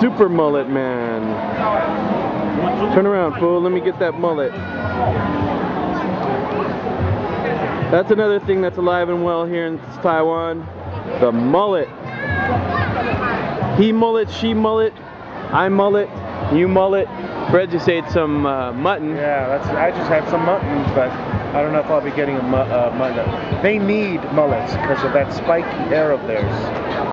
Super mullet man. Turn around, fool. Let me get that mullet. That's another thing that's alive and well here in Taiwan. The mullet. He mullet, she mullet, I mullet, you mullet. Fred just ate some uh, mutton. Yeah, that's. I just had some mutton, but I don't know if I'll be getting a mu uh, mutton. They need mullets because of that spiky hair of theirs.